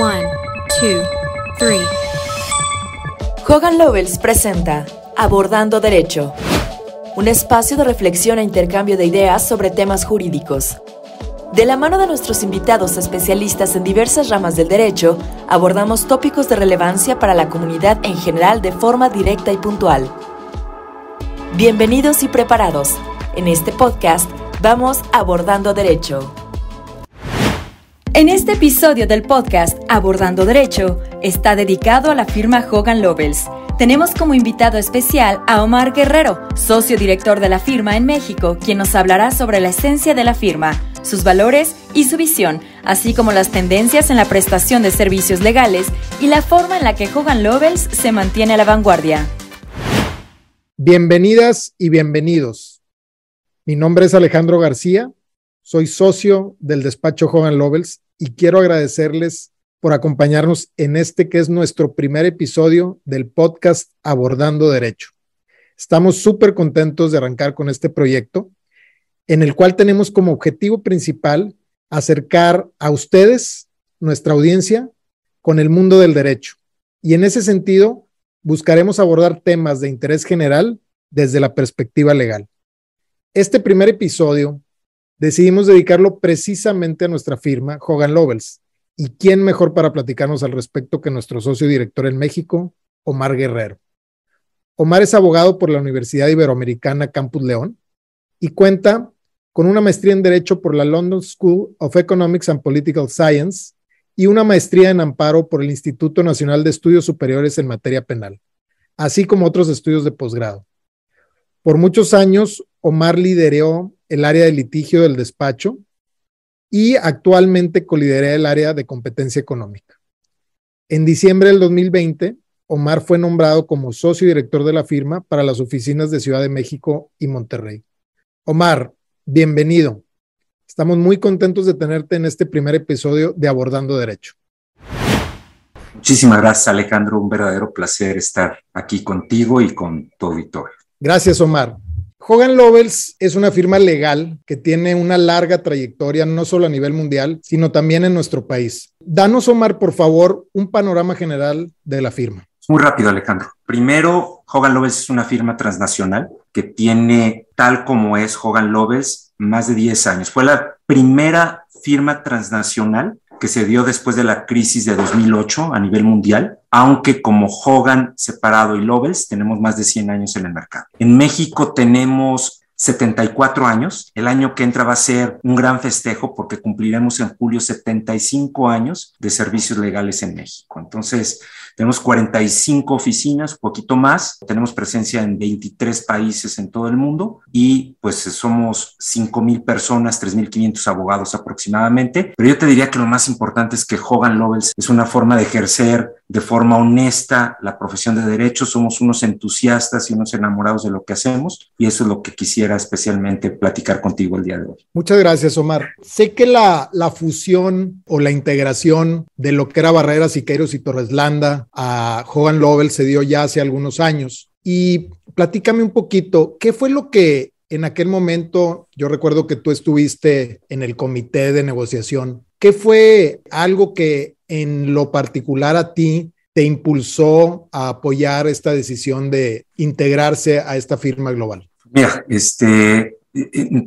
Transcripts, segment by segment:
One, two, three. Hogan Lovells presenta Abordando Derecho, un espacio de reflexión e intercambio de ideas sobre temas jurídicos. De la mano de nuestros invitados especialistas en diversas ramas del derecho, abordamos tópicos de relevancia para la comunidad en general de forma directa y puntual. Bienvenidos y preparados. En este podcast vamos abordando derecho. En este episodio del podcast Abordando Derecho está dedicado a la firma Hogan Lovells. Tenemos como invitado especial a Omar Guerrero, socio director de la firma en México, quien nos hablará sobre la esencia de la firma, sus valores y su visión, así como las tendencias en la prestación de servicios legales y la forma en la que Hogan Lovells se mantiene a la vanguardia. Bienvenidas y bienvenidos. Mi nombre es Alejandro García soy socio del despacho Hogan Lovells y quiero agradecerles por acompañarnos en este que es nuestro primer episodio del podcast Abordando Derecho. Estamos súper contentos de arrancar con este proyecto, en el cual tenemos como objetivo principal acercar a ustedes, nuestra audiencia, con el mundo del derecho. Y en ese sentido, buscaremos abordar temas de interés general desde la perspectiva legal. Este primer episodio decidimos dedicarlo precisamente a nuestra firma, Hogan Lovells. ¿Y quién mejor para platicarnos al respecto que nuestro socio director en México, Omar Guerrero? Omar es abogado por la Universidad Iberoamericana Campus León y cuenta con una maestría en Derecho por la London School of Economics and Political Science y una maestría en amparo por el Instituto Nacional de Estudios Superiores en Materia Penal, así como otros estudios de posgrado. Por muchos años, Omar lideró el área de litigio del despacho y actualmente colidera el área de competencia económica. En diciembre del 2020, Omar fue nombrado como socio director de la firma para las oficinas de Ciudad de México y Monterrey. Omar, bienvenido. Estamos muy contentos de tenerte en este primer episodio de Abordando Derecho. Muchísimas gracias, Alejandro. Un verdadero placer estar aquí contigo y con tu auditorio. Gracias, Omar. Hogan Lovells es una firma legal que tiene una larga trayectoria, no solo a nivel mundial, sino también en nuestro país. Danos, Omar, por favor, un panorama general de la firma. Muy rápido, Alejandro. Primero, Hogan Lovells es una firma transnacional que tiene, tal como es Hogan Lovells, más de 10 años. Fue la primera firma transnacional que se dio después de la crisis de 2008 a nivel mundial, aunque como Hogan separado y Lovells tenemos más de 100 años en el mercado. En México tenemos 74 años. El año que entra va a ser un gran festejo porque cumpliremos en julio 75 años de servicios legales en México. Entonces, tenemos 45 oficinas, poquito más. Tenemos presencia en 23 países en todo el mundo y pues somos 5 mil personas, 3.500 abogados aproximadamente. Pero yo te diría que lo más importante es que Hogan Lovells es una forma de ejercer de forma honesta la profesión de derecho. Somos unos entusiastas y unos enamorados de lo que hacemos y eso es lo que quisiera especialmente platicar contigo el día de hoy. Muchas gracias, Omar. Sé que la, la fusión o la integración de lo que era Barreras, Siqueiros y Torreslanda a Hogan Lovell se dio ya hace algunos años. Y platícame un poquito, ¿qué fue lo que en aquel momento, yo recuerdo que tú estuviste en el comité de negociación, ¿qué fue algo que en lo particular a ti te impulsó a apoyar esta decisión de integrarse a esta firma global? Mira, este,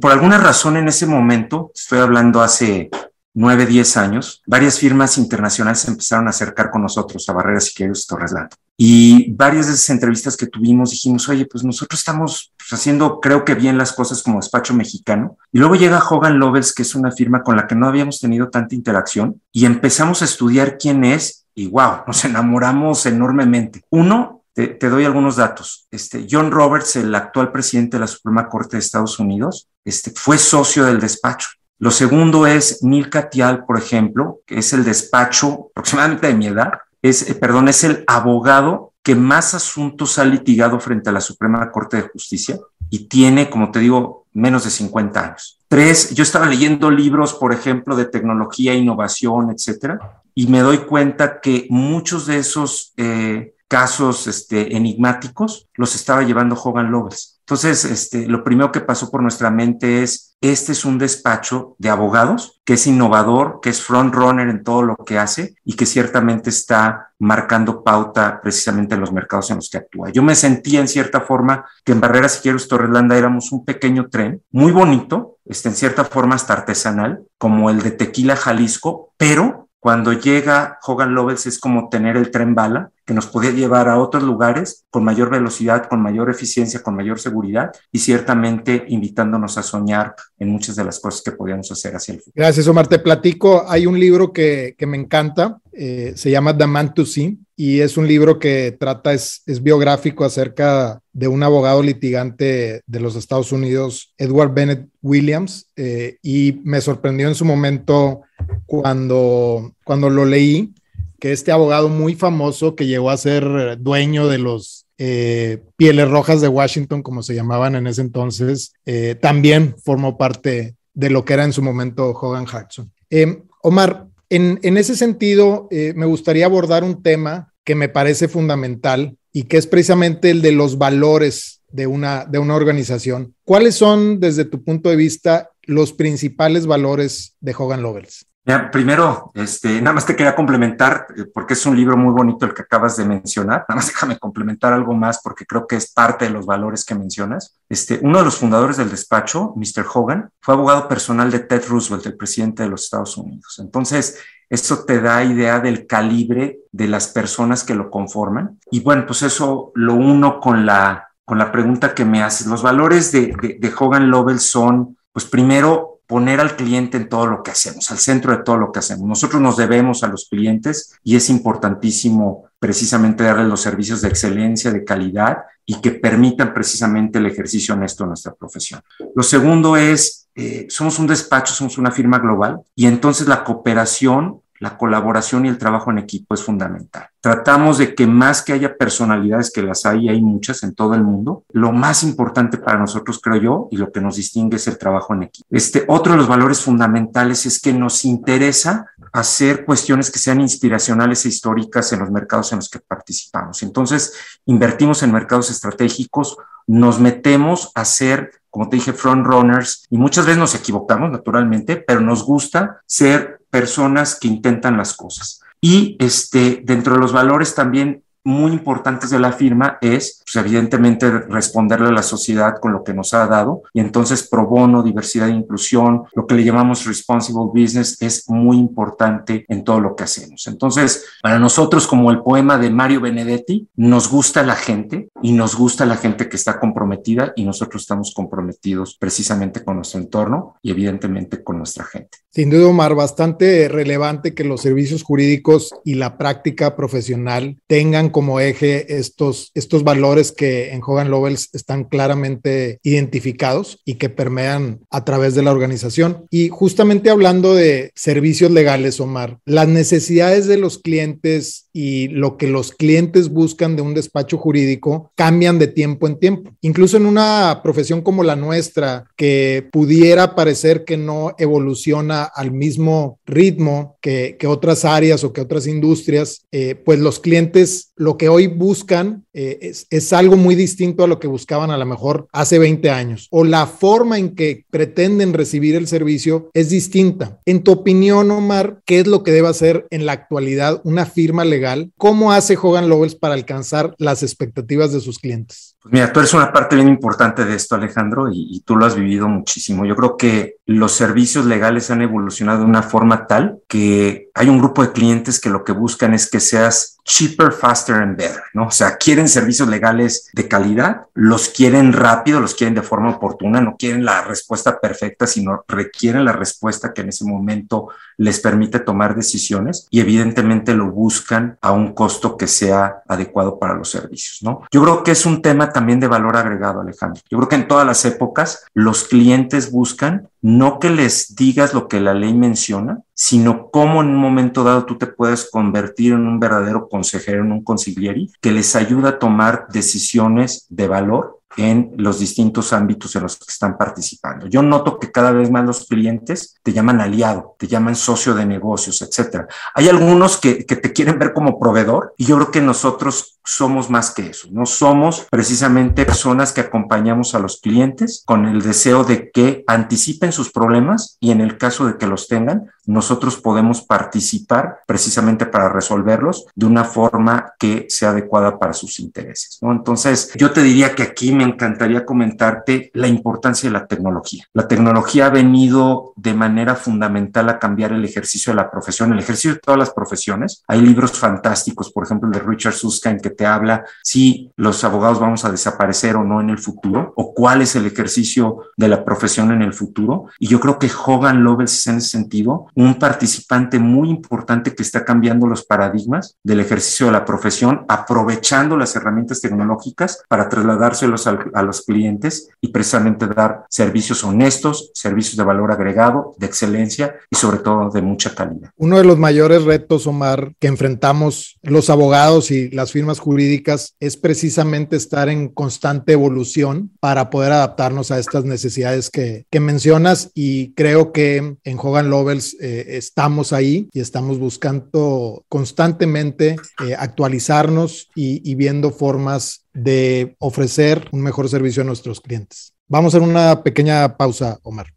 por alguna razón en ese momento, estoy hablando hace nueve, diez años, varias firmas internacionales empezaron a acercar con nosotros a Barreras y Torreslanda. Y varias de esas entrevistas que tuvimos dijimos, oye, pues nosotros estamos pues, haciendo, creo que bien las cosas como despacho mexicano. Y luego llega Hogan Lovells, que es una firma con la que no habíamos tenido tanta interacción, y empezamos a estudiar quién es, y wow, nos enamoramos enormemente. Uno, te, doy algunos datos. Este, John Roberts, el actual presidente de la Suprema Corte de Estados Unidos, este, fue socio del despacho. Lo segundo es Neil Catial, por ejemplo, que es el despacho aproximadamente de mi edad, es, eh, perdón, es el abogado que más asuntos ha litigado frente a la Suprema Corte de Justicia y tiene, como te digo, menos de 50 años. Tres, yo estaba leyendo libros, por ejemplo, de tecnología, innovación, etcétera, y me doy cuenta que muchos de esos eh, casos este, enigmáticos los estaba llevando Hogan Lovells. Entonces, este, lo primero que pasó por nuestra mente es, este es un despacho de abogados que es innovador, que es front runner en todo lo que hace y que ciertamente está marcando pauta precisamente en los mercados en los que actúa. Yo me sentía en cierta forma que en Barreras Siqueiros Torrelanda éramos un pequeño tren muy bonito, este, en cierta forma hasta artesanal, como el de Tequila Jalisco, pero cuando llega Hogan Lovells es como tener el tren bala que nos podía llevar a otros lugares con mayor velocidad, con mayor eficiencia, con mayor seguridad y ciertamente invitándonos a soñar en muchas de las cosas que podíamos hacer hacia el futuro. Gracias, Omar. Te platico, hay un libro que, que me encanta, eh, se llama The Man to See y es un libro que trata, es, es biográfico acerca de un abogado litigante de los Estados Unidos, Edward Bennett Williams, eh, y me sorprendió en su momento cuando, cuando lo leí, que este abogado muy famoso que llegó a ser dueño de los eh, Pieles Rojas de Washington, como se llamaban en ese entonces, también formó parte de lo que era en su momento Hogan Hudson. Eh, Omar, en, ese sentido, eh, me gustaría abordar un tema que me parece fundamental y que es precisamente el de los valores de una, de una organización. ¿Cuáles son, desde tu punto de vista, los principales valores de Hogan Lovells? Ya, primero, este, nada más te quería complementar, eh, porque es un libro muy bonito el que acabas de mencionar. Nada más déjame complementar algo más, porque creo que es parte de los valores que mencionas. Este, uno de los fundadores del despacho, Mr. Hogan, fue abogado personal de Ted Roosevelt, el presidente de los Estados Unidos. Entonces, eso te da idea del calibre de las personas que lo conforman. Y bueno, pues eso lo uno con la, con la pregunta que me haces. Los valores de, de, de Hogan Lovell son, pues primero, poner al cliente en todo lo que hacemos, al centro de todo lo que hacemos. Nosotros nos debemos a los clientes y es importantísimo precisamente darles los servicios de excelencia, de calidad y que permitan precisamente el ejercicio honesto de nuestra profesión. Lo segundo es, eh, somos un despacho, somos una firma global y entonces la cooperación la colaboración y el trabajo en equipo es fundamental. Tratamos de que más que haya personalidades, que las hay, hay muchas en todo el mundo, lo más importante para nosotros, creo yo, y lo que nos distingue es el trabajo en equipo. Este, otro de los valores fundamentales es que nos interesa hacer cuestiones que sean inspiracionales e históricas en los mercados en los que participamos. Entonces, invertimos en mercados estratégicos, nos metemos a hacer como te dije, front runners, y muchas veces nos equivocamos, naturalmente, pero nos gusta ser personas que intentan las cosas. Y este, dentro de los valores también muy importantes de la firma es, pues, evidentemente, responderle a la sociedad con lo que nos ha dado. Y entonces, pro bono, diversidad e inclusión, lo que le llamamos responsible business, es muy importante en todo lo que hacemos. Entonces, para nosotros, como el poema de Mario Benedetti, nos gusta la gente y nos gusta la gente que está comprometida y nosotros estamos comprometidos precisamente con nuestro entorno y evidentemente con nuestra gente. Sin duda, Omar, bastante relevante que los servicios jurídicos y la práctica profesional tengan como eje estos, estos valores que en Hogan Lovells están claramente identificados y que permean a través de la organización. Y justamente hablando de servicios legales, Omar, las necesidades de los clientes y lo que los clientes buscan de un despacho jurídico cambian de tiempo en tiempo. Incluso en una profesión como la nuestra, que pudiera parecer que no evoluciona al mismo ritmo que, que otras áreas o que otras industrias, eh, pues los clientes lo que hoy buscan eh, es, es, algo muy distinto a lo que buscaban a lo mejor hace 20 años. O la forma en que pretenden recibir el servicio es distinta. En tu opinión, Omar, ¿qué es lo que debe hacer en la actualidad una firma legal? ¿Cómo hace Hogan Lovells para alcanzar las expectativas de sus clientes? Pues mira, tú eres una parte bien importante de esto, Alejandro, y, y tú lo has vivido muchísimo. Yo creo que los servicios legales han evolucionado de una forma tal que hay un grupo de clientes que lo que buscan es que seas cheaper, faster and better, ¿no? O sea, quieren servicios legales de calidad, los quieren rápido, los quieren de forma oportuna, no quieren la respuesta perfecta, sino requieren la respuesta que en ese momento les permite tomar decisiones y evidentemente lo buscan a un costo que sea adecuado para los servicios, ¿no? Yo creo que es un tema también de valor agregado, Alejandro. Yo creo que en todas las épocas los clientes buscan no que les digas lo que la ley menciona, sino cómo en un momento dado tú te puedes convertir en un verdadero consejero, en un consiglieri, que les ayuda a tomar decisiones de valor en los distintos ámbitos en los que están participando. Yo noto que cada vez más los clientes te llaman aliado, te llaman socio de negocios, etcétera. Hay algunos que, que te quieren ver como proveedor y yo creo que nosotros somos más que eso, no somos precisamente personas que acompañamos a los clientes con el deseo de que anticipen sus problemas y en el caso de que los tengan, nosotros podemos participar precisamente para resolverlos de una forma que sea adecuada para sus intereses. ¿no? Entonces, yo te diría que aquí me encantaría comentarte la importancia de la tecnología. La tecnología ha venido de manera fundamental a cambiar el ejercicio de la profesión, el ejercicio de todas las profesiones. Hay libros fantásticos, por ejemplo, el de Richard Susskind, que te habla si los abogados vamos a desaparecer o no en el futuro, o cuál es el ejercicio de la profesión en el futuro. Y yo creo que Hogan Lovells es en ese sentido un participante muy importante que está cambiando los paradigmas del ejercicio de la profesión, aprovechando las herramientas tecnológicas para trasladárselos a, a los clientes y precisamente dar servicios honestos, servicios de valor agregado, de excelencia y sobre todo de mucha calidad. Uno de los mayores retos, Omar, que enfrentamos los abogados y las firmas jurídicas es precisamente estar en constante evolución para poder adaptarnos a estas necesidades que, que mencionas y creo que en Hogan Lovells eh, estamos ahí y estamos buscando constantemente eh, actualizarnos y, y viendo formas de ofrecer un mejor servicio a nuestros clientes. Vamos a hacer una pequeña pausa, Omar.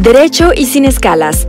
Derecho y sin escalas.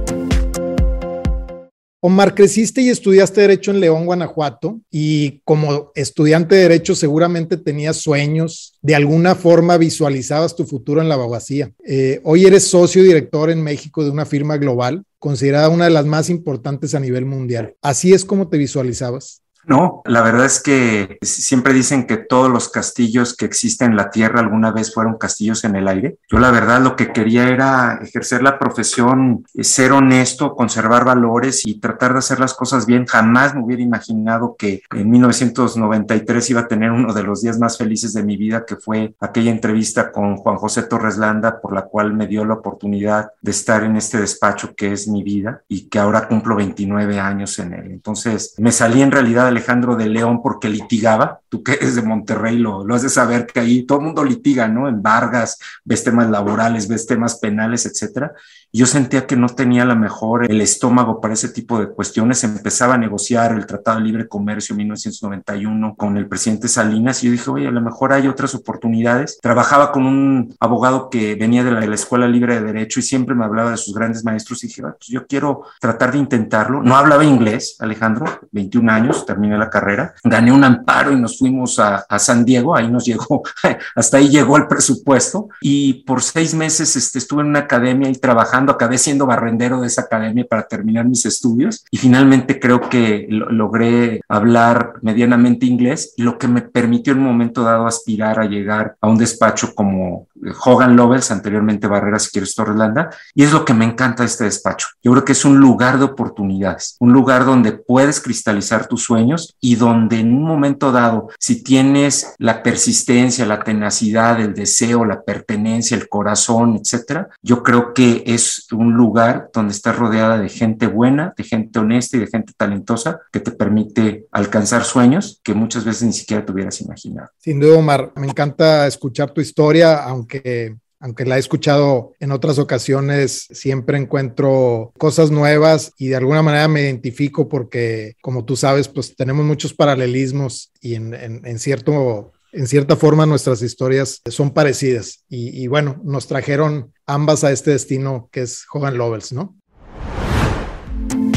Omar, creciste y estudiaste Derecho en León, Guanajuato, y como estudiante de Derecho seguramente tenías sueños, de alguna forma visualizabas tu futuro en la abogacía. Eh, hoy eres socio director en México de una firma global, considerada una de las más importantes a nivel mundial. ¿Así es como te visualizabas? No, la verdad es que siempre dicen que todos los castillos que existen en la tierra alguna vez fueron castillos en el aire. Yo la verdad lo que quería era ejercer la profesión, eh, ser honesto, conservar valores y tratar de hacer las cosas bien. Jamás me hubiera imaginado que en 1993 iba a tener uno de los días más felices de mi vida, que fue aquella entrevista con Juan José Torres Landa, por la cual me dio la oportunidad de estar en este despacho que es mi vida y que ahora cumplo 29 años en él. Entonces me salí en realidad Alejandro de León porque litigaba. Tú que eres de Monterrey lo, lo has de saber que ahí todo el mundo litiga, ¿no? En Vargas, ves temas laborales, ves temas penales, etcétera. Yo sentía que no tenía la mejor el estómago para ese tipo de cuestiones. Empezaba a negociar el Tratado de Libre Comercio en 1991 con el presidente Salinas y yo dije, oye, a lo mejor hay otras oportunidades. Trabajaba con un abogado que venía de la, Escuela Libre de Derecho y siempre me hablaba de sus grandes maestros y dije, pues yo quiero tratar de intentarlo. No hablaba inglés, Alejandro, 21 años, terminé la carrera. Gané un amparo y nos fuimos a, San Diego. Ahí nos llegó, hasta ahí llegó el presupuesto y por seis meses este, estuve en una academia y trabajando acabé siendo barrendero de esa academia para terminar mis estudios y finalmente creo que logré hablar medianamente inglés, lo que me permitió en un momento dado aspirar a llegar a un despacho como Hogan Lovells, anteriormente Barreras y Quieres Torrelanda, y es lo que me encanta este despacho. Yo creo que es un lugar de oportunidades, un lugar donde puedes cristalizar tus sueños y donde en un momento dado, si tienes la persistencia, la tenacidad, el deseo, la pertenencia, el corazón, etcétera, yo creo que es un lugar donde estás rodeada de gente buena, de gente honesta y de gente talentosa que te permite alcanzar sueños que muchas veces ni siquiera te hubieras imaginado. Sin duda, Omar, me encanta escuchar tu historia, aunque que aunque la he escuchado en otras ocasiones, siempre encuentro cosas nuevas y de alguna manera me identifico porque, como tú sabes, pues tenemos muchos paralelismos y en, en, en cierto, en cierta forma nuestras historias son parecidas. Y, y, bueno, nos trajeron ambas a este destino que es Hogan Lovells, ¿no?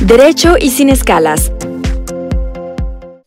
Derecho y sin escalas.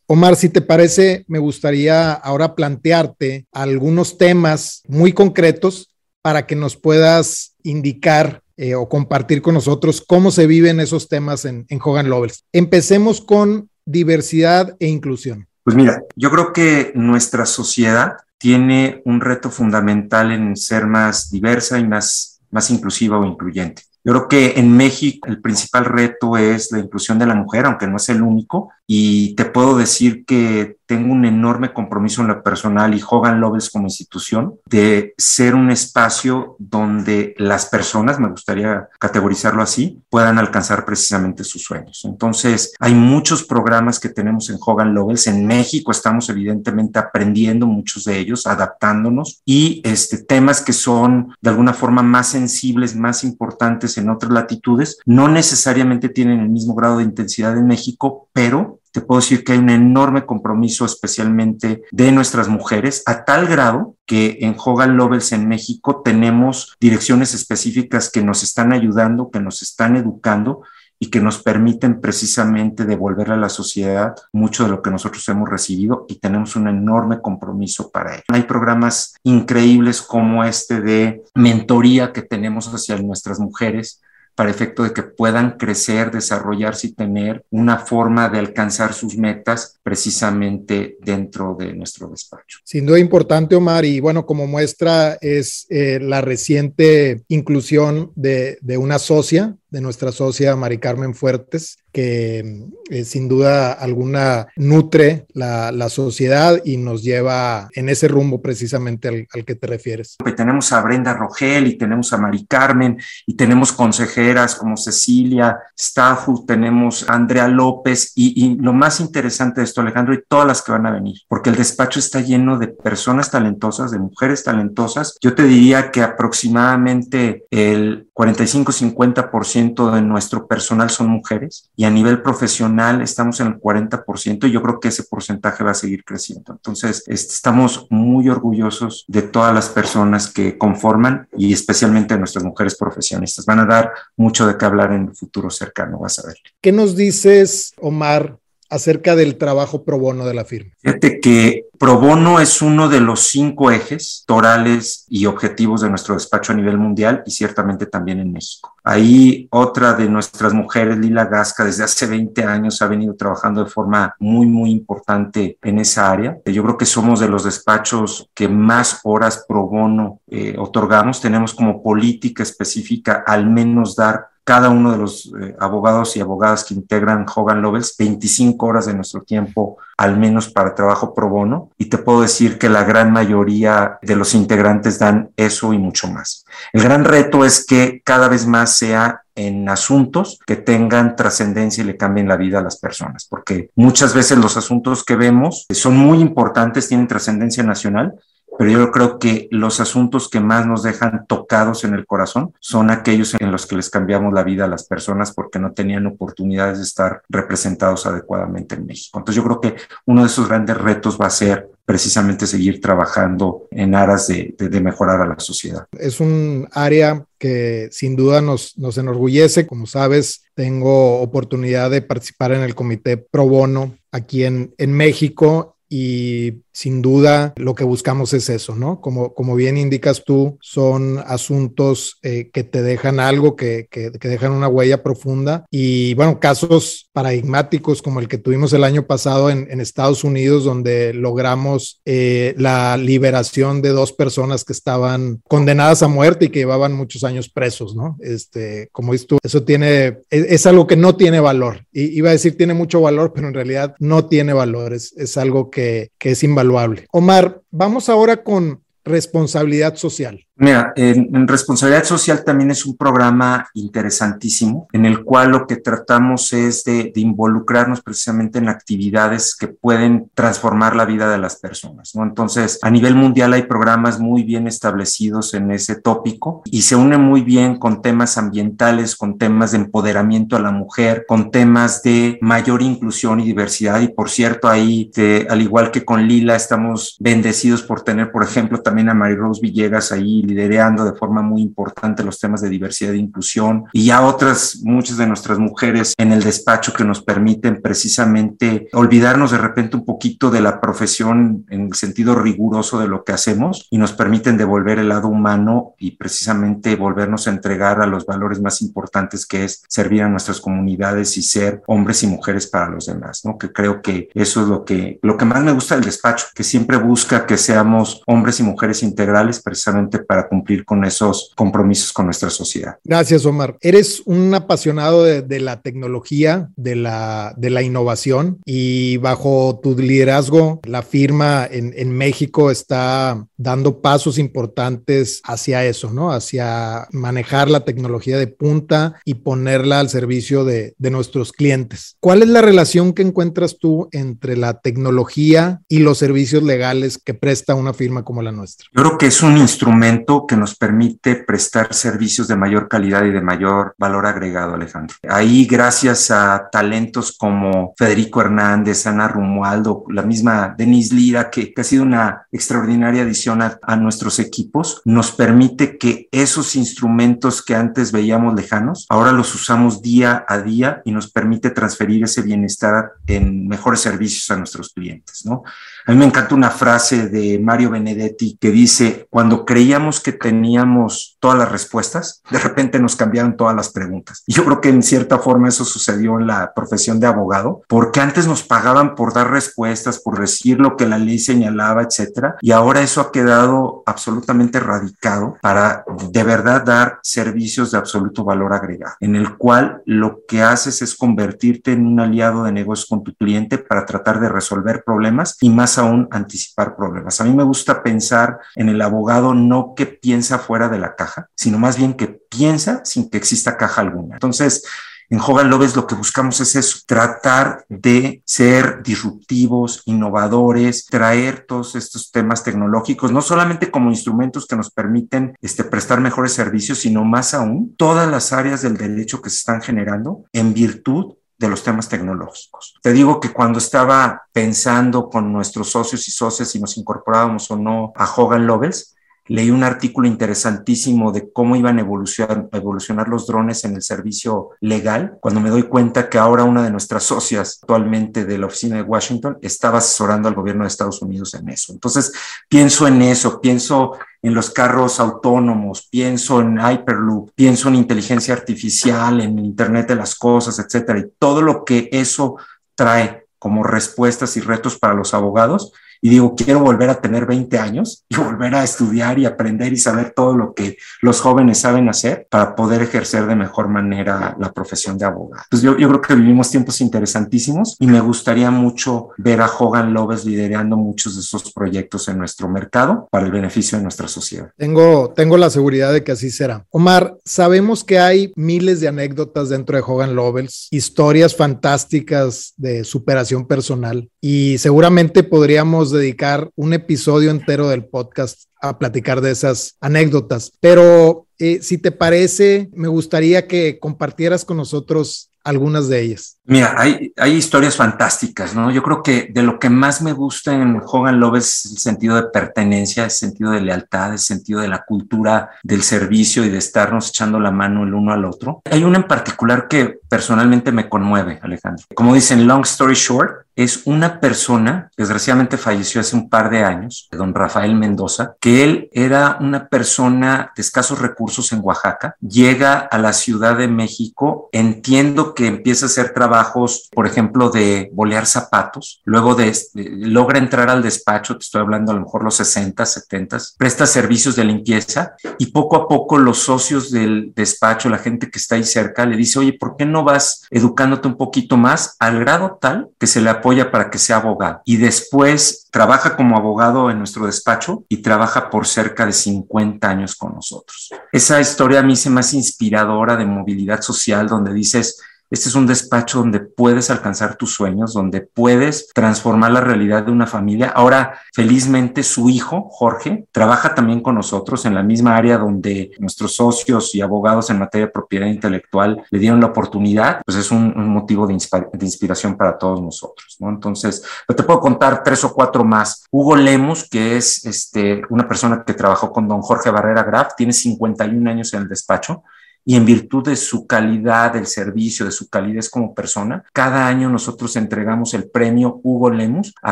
Omar, si te parece, me gustaría ahora plantearte algunos temas muy concretos para que nos puedas indicar eh, o compartir con nosotros cómo se viven esos temas en, en Hogan Lovells. Empecemos con diversidad e inclusión. Pues mira, yo creo que nuestra sociedad tiene un reto fundamental en ser más diversa y más, más inclusiva o incluyente. Yo creo que en México el principal reto es la inclusión de la mujer, aunque no es el único, y te puedo decir que tengo un enorme compromiso en lo personal y Hogan Lovells como institución de ser un espacio donde las personas, me gustaría categorizarlo así, puedan alcanzar precisamente sus sueños. Entonces, hay muchos programas que tenemos en Hogan Lovells. En México estamos evidentemente aprendiendo muchos de ellos, adaptándonos y este, temas que son de alguna forma más sensibles, más importantes en otras latitudes, no necesariamente tienen el mismo grado de intensidad en México, pero te puedo decir que hay un enorme compromiso especialmente de nuestras mujeres, a tal grado que en Hogan Lovells en México tenemos direcciones específicas que nos están ayudando, que nos están educando y que nos permiten precisamente devolver a la sociedad mucho de lo que nosotros hemos recibido y tenemos un enorme compromiso para ello. Hay programas increíbles como este de mentoría que tenemos hacia nuestras mujeres para efecto de que puedan crecer, desarrollarse y tener una forma de alcanzar sus metas precisamente dentro de nuestro despacho. Sin duda importante, Omar, y bueno, como muestra es eh, la reciente inclusión de, de una socia de nuestra socia Mari Carmen Fuertes, que eh, sin duda alguna nutre la, la, sociedad y nos lleva en ese rumbo precisamente al, al, que te refieres. Tenemos a Brenda Rogel y tenemos a Mari Carmen y tenemos consejeras como Cecilia Stafford, tenemos a Andrea López y, y lo más interesante de esto, Alejandro, y todas las que van a venir, porque el despacho está lleno de personas talentosas, de mujeres talentosas. Yo te diría que aproximadamente el 45-50% de nuestro personal son mujeres y a nivel profesional estamos en el 40% y yo creo que ese porcentaje va a seguir creciendo. Entonces, este, estamos muy orgullosos de todas las personas que conforman y especialmente de nuestras mujeres profesionistas. Van a dar mucho de qué hablar en el futuro cercano, vas a ver. ¿Qué nos dices, Omar, acerca del trabajo pro bono de la firma? Fíjate que pro bono es uno de los cinco ejes torales y objetivos de nuestro despacho a nivel mundial y ciertamente también en México. Ahí otra de nuestras mujeres, Lila Gasca, desde hace 20 años ha venido trabajando de forma muy, muy importante en esa área. Yo creo que somos de los despachos que más horas pro bono eh, otorgamos. Tenemos como política específica al menos dar cada uno de los eh, abogados y abogadas que integran Hogan Lovells 25 horas de nuestro tiempo al menos para trabajo pro bono y te puedo decir que la gran mayoría de los integrantes dan eso y mucho más. El gran reto es que cada vez más sea en asuntos que tengan trascendencia y le cambien la vida a las personas, porque muchas veces los asuntos que vemos son muy importantes, tienen trascendencia nacional, pero yo creo que los asuntos que más nos dejan tocados en el corazón son aquellos en los que les cambiamos la vida a las personas porque no tenían oportunidades de estar representados adecuadamente en México. Entonces yo creo que uno de esos grandes retos va a ser precisamente seguir trabajando en aras de, de, mejorar a la sociedad. Es un área que sin duda nos, nos enorgullece. Como sabes, tengo oportunidad de participar en el comité pro bono aquí en, en México y sin duda lo que buscamos es eso, ¿no? Como, como bien indicas tú, son asuntos eh, que te dejan algo, que, que, dejan una huella profunda y bueno, casos paradigmáticos como el que tuvimos el año pasado en, Estados Unidos, donde logramos eh, la liberación de dos personas que estaban condenadas a muerte y que llevaban muchos años presos, ¿no? Este, como dices tú, eso tiene, es, algo que no tiene valor. Y, iba a decir tiene mucho valor, pero en realidad no tiene valor, es, es algo que, que es invaluable Omar, vamos ahora con responsabilidad social. Mira, en, Responsabilidad Social también es un programa interesantísimo en el cual lo que tratamos es de, involucrarnos precisamente en actividades que pueden transformar la vida de las personas, ¿no? Entonces, a nivel mundial hay programas muy bien establecidos en ese tópico y se une muy bien con temas ambientales, con temas de empoderamiento a la mujer, con temas de mayor inclusión y diversidad. Y por cierto, ahí, de, al igual que con Lila, estamos bendecidos por tener, por ejemplo, también a Mary Rose Villegas ahí liderando de forma muy importante los temas de diversidad e inclusión y ya otras, muchas de nuestras mujeres en el despacho que nos permiten precisamente olvidarnos de repente un poquito de la profesión en el sentido riguroso de lo que hacemos y nos permiten devolver el lado humano y precisamente volvernos a entregar a los valores más importantes que es servir a nuestras comunidades y ser hombres y mujeres para los demás, ¿no? Que creo que eso es lo que, lo que más me gusta del despacho, que siempre busca que seamos hombres y mujeres integrales precisamente para para cumplir con esos compromisos con nuestra sociedad. Gracias, Omar. Eres un apasionado de, de la tecnología, de la, de la innovación y bajo tu liderazgo, la firma en, en México está dando pasos importantes hacia eso, ¿no? Hacia manejar la tecnología de punta y ponerla al servicio de, de nuestros clientes. ¿Cuál es la relación que encuentras tú entre la tecnología y los servicios legales que presta una firma como la nuestra? Yo creo que es un instrumento que nos permite prestar servicios de mayor calidad y de mayor valor agregado, Alejandro. Ahí, gracias a talentos como Federico Hernández, Ana Rumualdo, la misma Denise Lira, que, ha sido una extraordinaria adición a nuestros equipos, nos permite que esos instrumentos que antes veíamos lejanos, ahora los usamos día a día y nos permite transferir ese bienestar en mejores servicios a nuestros clientes, ¿no? A mí me encanta una frase de Mario Benedetti que dice, cuando creíamos que teníamos todas las respuestas, de repente nos cambiaron todas las preguntas. Y yo creo que en cierta forma eso sucedió en la profesión de abogado, porque antes nos pagaban por dar respuestas, por decir lo que la ley señalaba, etcétera, y ahora eso ha quedado absolutamente radicado para de verdad dar servicios de absoluto valor agregado, en el cual lo que haces es convertirte en un aliado de negocios con tu cliente para tratar de resolver problemas y más aún anticipar problemas. A mí me gusta pensar en el abogado no que piensa fuera de la caja, sino más bien que piensa sin que exista caja alguna. Entonces, en Hogan Loves lo que buscamos es eso, tratar de ser disruptivos, innovadores, traer todos estos temas tecnológicos, no solamente como instrumentos que nos permiten este, prestar mejores servicios, sino más aún todas las áreas del derecho que se están generando en virtud de los temas tecnológicos. Te digo que cuando estaba pensando con nuestros socios y socias si nos incorporábamos o no a Hogan Lovells, leí un artículo interesantísimo de cómo iban a evolucionar, los drones en el servicio legal, cuando me doy cuenta que ahora una de nuestras socias actualmente de la oficina de Washington estaba asesorando al gobierno de Estados Unidos en eso. Entonces, pienso en eso, pienso en los carros autónomos, pienso en Hyperloop, pienso en inteligencia artificial, en Internet de las Cosas, etcétera, y todo lo que eso trae como respuestas y retos para los abogados y digo, quiero volver a tener 20 años y volver a estudiar y aprender y saber todo lo que los jóvenes saben hacer para poder ejercer de mejor manera la profesión de abogado. Pues yo, yo creo que vivimos tiempos interesantísimos y me gustaría mucho ver a Hogan Loves liderando muchos de esos proyectos en nuestro mercado para el beneficio de nuestra sociedad. Tengo, tengo la seguridad de que así será. Omar, sabemos que hay miles de anécdotas dentro de Hogan Loves, historias fantásticas de superación personal y seguramente podríamos dedicar un episodio entero del podcast a platicar de esas anécdotas. Pero eh, si te parece, me gustaría que compartieras con nosotros algunas de ellas. Mira, hay, hay historias fantásticas, ¿no? Yo creo que de lo que más me gusta en Hogan Love es el sentido de pertenencia, el sentido de lealtad, el sentido de la cultura del servicio y de estarnos echando la mano el uno al otro. Hay una en particular que personalmente me conmueve, Alejandro. Como dicen, long story short, es una persona, desgraciadamente falleció hace un par de años, don Rafael Mendoza, que él era una persona de escasos recursos en Oaxaca, llega a la Ciudad de México, entiendo que empieza a hacer trabajos, por ejemplo, de bolear zapatos, luego de, logra entrar al despacho, te estoy hablando a lo mejor los 60, 70, presta servicios de limpieza y poco a poco los socios del despacho, la gente que está ahí cerca, le dice, oye, ¿por qué no vas educándote un poquito más al grado tal que se le para que sea abogado. Y después trabaja como abogado en nuestro despacho y trabaja por cerca de 50 años con nosotros. Esa historia a mí se me hace inspiradora de movilidad social, donde dices, este es un despacho donde puedes alcanzar tus sueños, donde puedes transformar la realidad de una familia. Ahora, felizmente, su hijo, Jorge, trabaja también con nosotros en la misma área donde nuestros socios y abogados en materia de propiedad intelectual le dieron la oportunidad. Pues es un, motivo de, inspiración para todos nosotros, ¿no? Entonces, te puedo contar tres o cuatro más. Hugo Lemus, que es este, una persona que trabajó con don Jorge Barrera Graf, tiene 51 años en el despacho y en virtud de su calidad del servicio, de su calidez como persona, cada año nosotros entregamos el premio Hugo Lemus a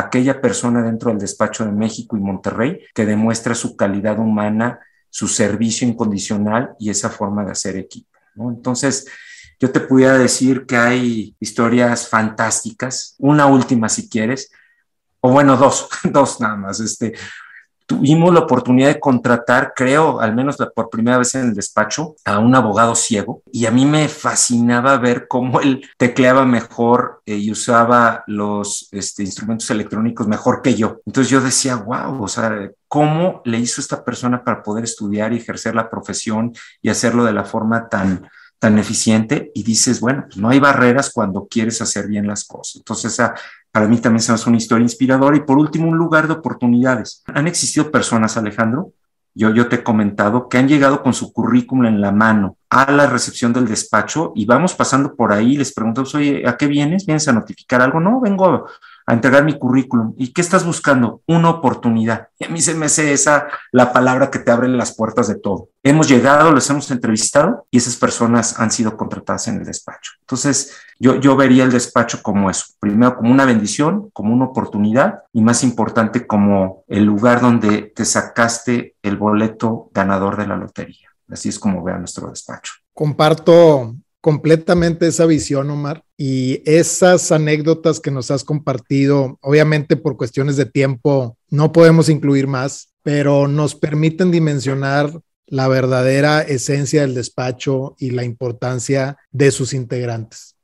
aquella persona dentro del despacho de México y Monterrey que demuestra su calidad humana, su servicio incondicional y esa forma de hacer equipo. Entonces, yo te pudiera decir que hay historias fantásticas, una última si quieres, o bueno, dos, dos nada más. Este, tuvimos la oportunidad de contratar, creo, al menos por primera vez en el despacho, a un abogado ciego y a mí me fascinaba ver cómo él tecleaba mejor eh, y usaba los este, instrumentos electrónicos mejor que yo. Entonces yo decía, wow, o sea, ¿cómo le hizo esta persona para poder estudiar y ejercer la profesión y hacerlo de la forma tan tan eficiente y dices, bueno, pues no hay barreras cuando quieres hacer bien las cosas. Entonces, esa para mí también se hace una historia inspiradora. Y por último, un lugar de oportunidades. Han existido personas, Alejandro, yo, te he comentado, que han llegado con su currículum en la mano a la recepción del despacho y vamos pasando por ahí, les preguntamos, oye, ¿a qué vienes? ¿Vienes a notificar algo? No, vengo entregar mi currículum. ¿Y qué estás buscando? Una oportunidad. Y a mí se me hace esa la palabra que te abre las puertas de todo. Hemos llegado, los hemos entrevistado y esas personas han sido contratadas en el despacho. Entonces, yo, yo vería el despacho como eso. Primero, como una bendición, como una oportunidad y más importante, como el lugar donde te sacaste el boleto ganador de la lotería. Así es como veo nuestro despacho. Comparto completamente esa visión, Omar, y esas anécdotas que nos has compartido, obviamente por cuestiones de tiempo no podemos incluir más, pero nos permiten dimensionar la verdadera esencia del despacho y la importancia de sus integrantes.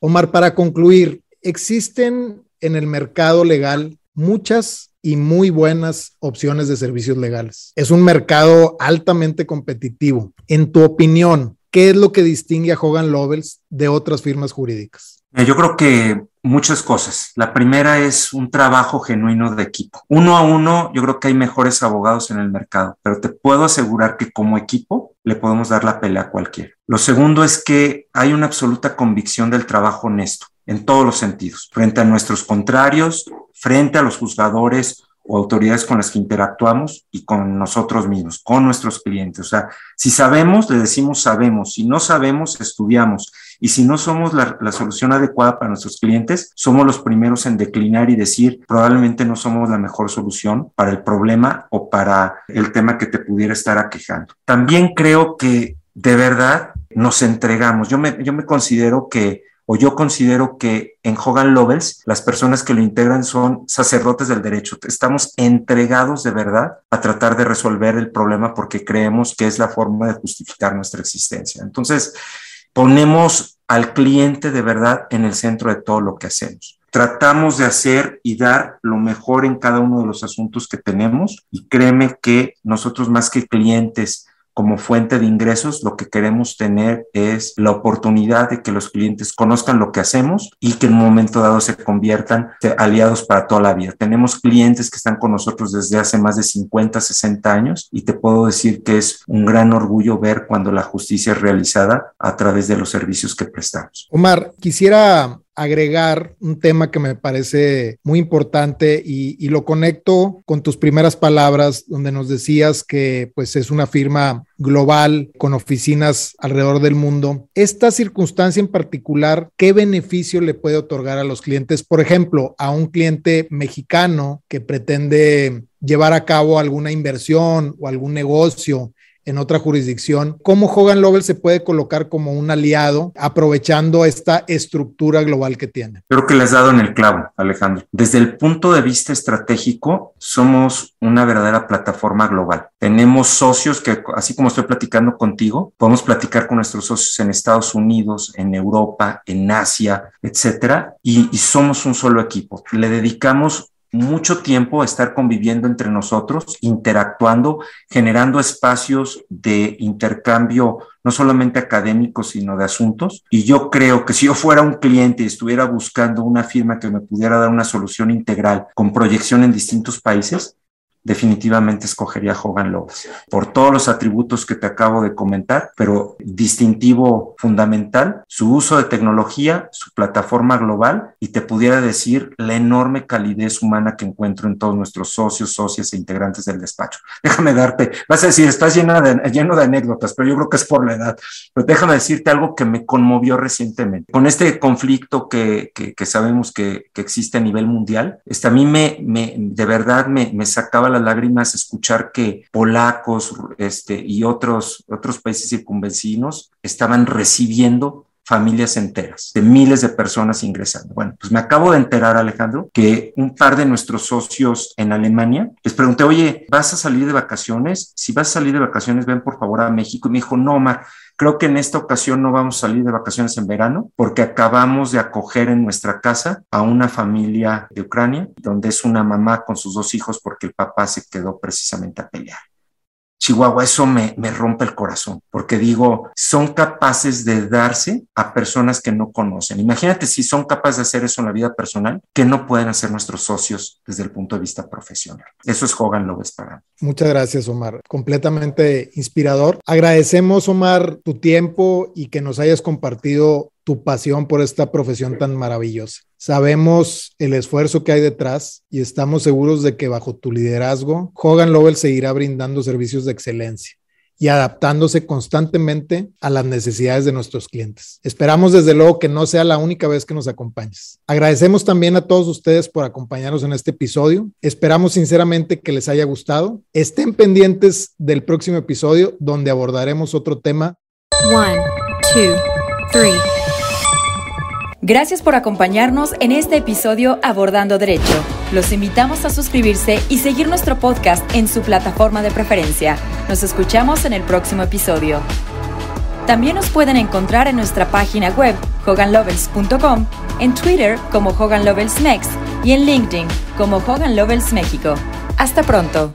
Omar, para concluir, existen en el mercado legal muchas y muy buenas opciones de servicios legales. Es un mercado altamente competitivo. En tu opinión, ¿qué es lo que distingue a Hogan Lovells de otras firmas jurídicas? Eh, yo creo que muchas cosas. La primera es un trabajo genuino de equipo. Uno a uno, yo creo que hay mejores abogados en el mercado, pero te puedo asegurar que como equipo le podemos dar la pelea a cualquiera. Lo segundo es que hay una absoluta convicción del trabajo honesto en todos los sentidos, frente a nuestros contrarios, frente a los juzgadores o autoridades con las que interactuamos y con nosotros mismos, con nuestros clientes. O sea, si sabemos, le decimos sabemos, si no sabemos, estudiamos. Y si no somos la, solución adecuada para nuestros clientes, somos los primeros en declinar y decir, probablemente no somos la mejor solución para el problema o para el tema que te pudiera estar aquejando. También creo que de verdad nos entregamos. Yo me, yo me considero que o yo considero que en Hogan Lovells las personas que lo integran son sacerdotes del derecho. Estamos entregados de verdad a tratar de resolver el problema porque creemos que es la forma de justificar nuestra existencia. Entonces, ponemos al cliente de verdad en el centro de todo lo que hacemos. Tratamos de hacer y dar lo mejor en cada uno de los asuntos que tenemos y créeme que nosotros más que clientes, como fuente de ingresos, lo que queremos tener es la oportunidad de que los clientes conozcan lo que hacemos y que en un momento dado se conviertan aliados para toda la vida. Tenemos clientes que están con nosotros desde hace más de 50, 60 años y te puedo decir que es un gran orgullo ver cuando la justicia es realizada a través de los servicios que prestamos. Omar, quisiera agregar un tema que me parece muy importante y, lo conecto con tus primeras palabras donde nos decías que pues es una firma global con oficinas alrededor del mundo. Esta circunstancia en particular, ¿qué beneficio le puede otorgar a los clientes? Por ejemplo, a un cliente mexicano que pretende llevar a cabo alguna inversión o algún negocio en otra jurisdicción, ¿cómo Hogan Lovells se puede colocar como un aliado aprovechando esta estructura global que tiene? Creo que le has dado en el clavo, Alejandro. Desde el punto de vista estratégico, somos una verdadera plataforma global. Tenemos socios que, así como estoy platicando contigo, podemos platicar con nuestros socios en Estados Unidos, en Europa, en Asia, etcétera, y, y somos un solo equipo. Le dedicamos mucho tiempo estar conviviendo entre nosotros, interactuando, generando espacios de intercambio, no solamente académicos, sino de asuntos. Y yo creo que si yo fuera un cliente y estuviera buscando una firma que me pudiera dar una solución integral con proyección en distintos países, definitivamente escogería Hogan Lovells por todos los atributos que te acabo de comentar, pero distintivo fundamental, su uso de tecnología, su plataforma global y te pudiera decir la enorme calidez humana que encuentro en todos nuestros socios, socias e integrantes del despacho. Déjame darte, vas a decir, estás lleno de, lleno de anécdotas, pero yo creo que es por la edad, pero déjame decirte algo que me conmovió recientemente. Con este conflicto que, que, que sabemos que, que, existe a nivel mundial, este, a mí me, me de verdad me, me sacaba las lágrimas escuchar que polacos este, y otros, otros países circunvecinos estaban recibiendo familias enteras, de miles de personas ingresando. Bueno, pues me acabo de enterar, Alejandro, que un par de nuestros socios en Alemania les pregunté, oye, ¿vas a salir de vacaciones? Si vas a salir de vacaciones, ven por favor a México. Y me dijo, no, Omar, creo que en esta ocasión no vamos a salir de vacaciones en verano porque acabamos de acoger en nuestra casa a una familia de Ucrania, donde es una mamá con sus dos hijos porque el papá se quedó precisamente a pelear. Chihuahua, eso me, me rompe el corazón, porque digo, son capaces de darse a personas que no conocen. Imagínate si son capaces de hacer eso en la vida personal, que no pueden hacer nuestros socios desde el punto de vista profesional. Eso es Hogan López para Muchas gracias, Omar. Completamente inspirador. Agradecemos, Omar, tu tiempo y que nos hayas compartido tu pasión por esta profesión tan maravillosa. Sabemos el esfuerzo que hay detrás y estamos seguros de que bajo tu liderazgo, Hogan Lovell seguirá brindando servicios de excelencia y adaptándose constantemente a las necesidades de nuestros clientes. Esperamos desde luego que no sea la única vez que nos acompañes. Agradecemos también a todos ustedes por acompañarnos en este episodio. Esperamos sinceramente que les haya gustado. Estén pendientes del próximo episodio donde abordaremos otro tema. One, two. Gracias por acompañarnos en este episodio Abordando Derecho. Los invitamos a suscribirse y seguir nuestro podcast en su plataforma de preferencia. Nos escuchamos en el próximo episodio. También nos pueden encontrar en nuestra página web hoganlovels.com, en Twitter como Hogan Next y en LinkedIn como Hogan México. Hasta pronto.